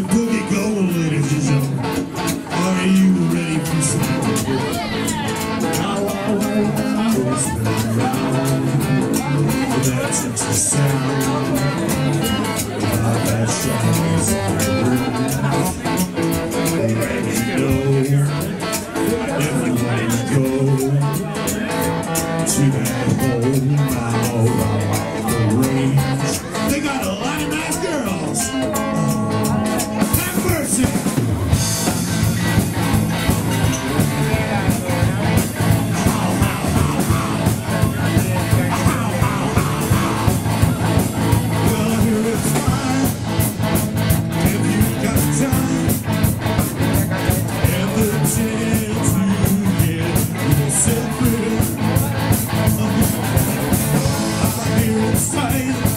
the. time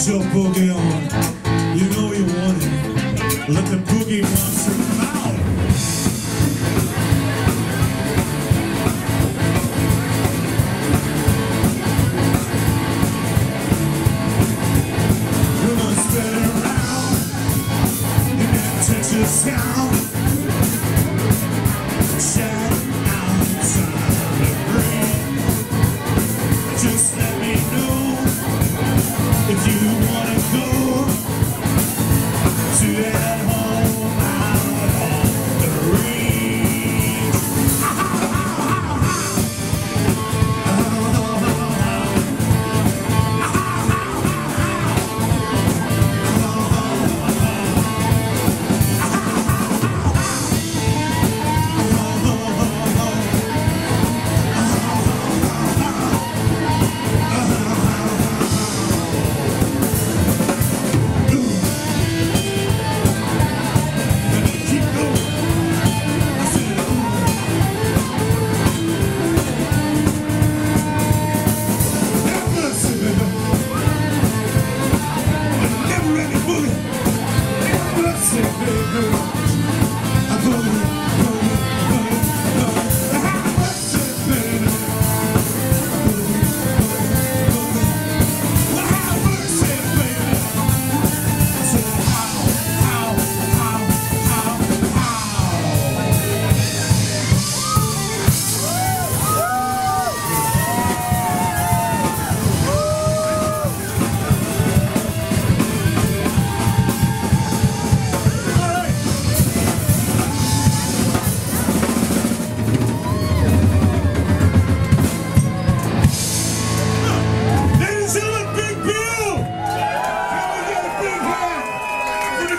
It's your boogie on. You know you want it. Let the boogie monster come out. Come on, spin around in that Texas sky.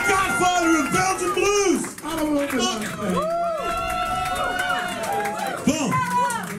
godfather of Belgian blues. I don't want to.